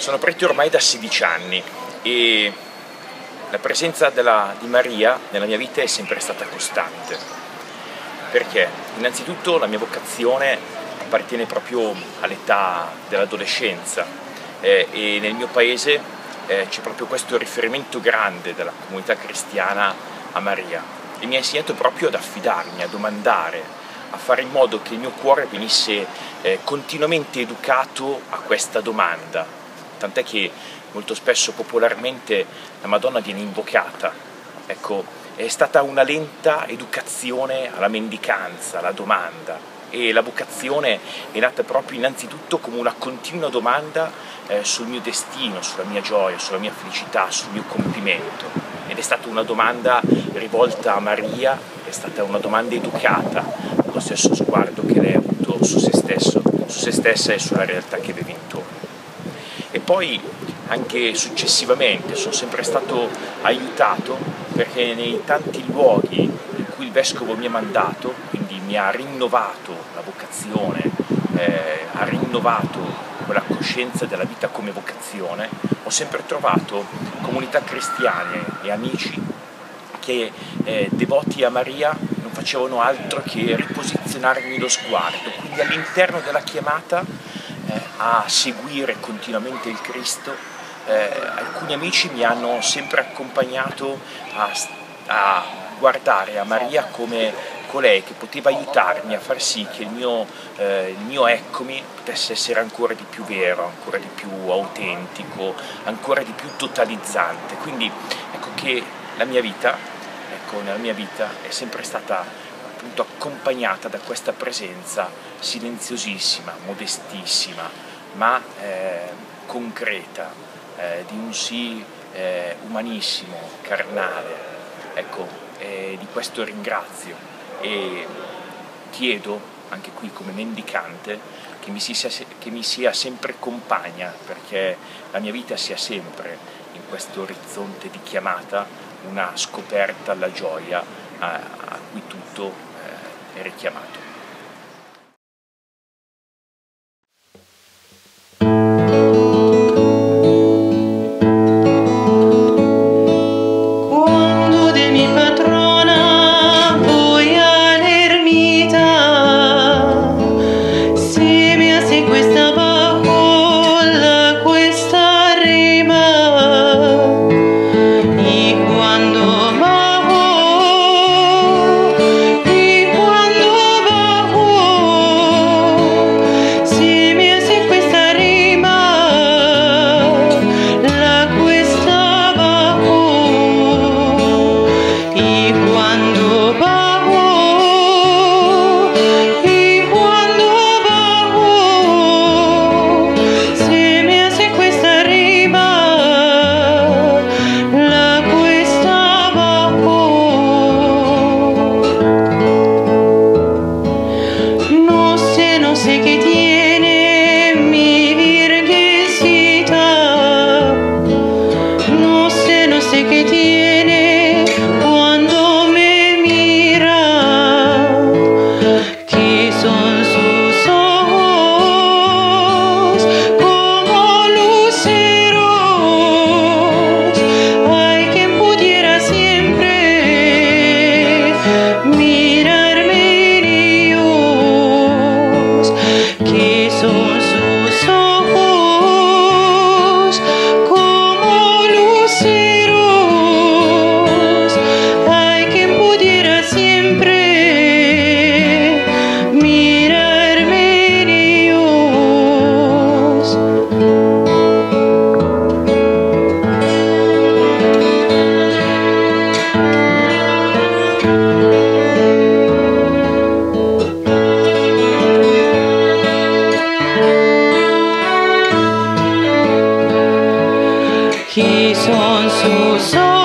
Sono prete ormai da 16 anni e la presenza della, di Maria nella mia vita è sempre stata costante. Perché? Innanzitutto la mia vocazione appartiene proprio all'età dell'adolescenza eh, e nel mio paese eh, c'è proprio questo riferimento grande della comunità cristiana a Maria e mi ha insegnato proprio ad affidarmi, a domandare, a fare in modo che il mio cuore venisse eh, continuamente educato a questa domanda tant'è che molto spesso popolarmente la Madonna viene invocata. Ecco, è stata una lenta educazione alla mendicanza, alla domanda. E la vocazione è nata proprio innanzitutto come una continua domanda eh, sul mio destino, sulla mia gioia, sulla mia felicità, sul mio compimento. Ed è stata una domanda rivolta a Maria, è stata una domanda educata, lo stesso sguardo che lei ha avuto su se, stesso, su se stessa e sulla realtà che vede intorno e poi anche successivamente sono sempre stato aiutato perché nei tanti luoghi in cui il vescovo mi ha mandato, quindi mi ha rinnovato la vocazione, eh, ha rinnovato quella coscienza della vita come vocazione, ho sempre trovato comunità cristiane e amici che eh, devoti a Maria non facevano altro che riposizionarmi lo sguardo, quindi all'interno della chiamata a seguire continuamente il Cristo. Eh, alcuni amici mi hanno sempre accompagnato a, a, guardare a Maria come colei che poteva aiutarmi a far sì che il mio, eh, il mio eccomi potesse essere ancora di più vero, ancora di più autentico, ancora di più totalizzante. Quindi ecco che la mia vita, ecco, nella mia vita è sempre stata appunto accompagnata da questa presenza silenziosissima, modestissima, ma eh, concreta, eh, di un sì eh, umanissimo, carnale. Ecco, di questo ringrazio e chiedo, anche qui come mendicante, che mi, sia, che mi sia sempre compagna, perché la mia vita sia sempre in questo orizzonte di chiamata una scoperta alla gioia a, a cui tutto è richiamato. 희선수선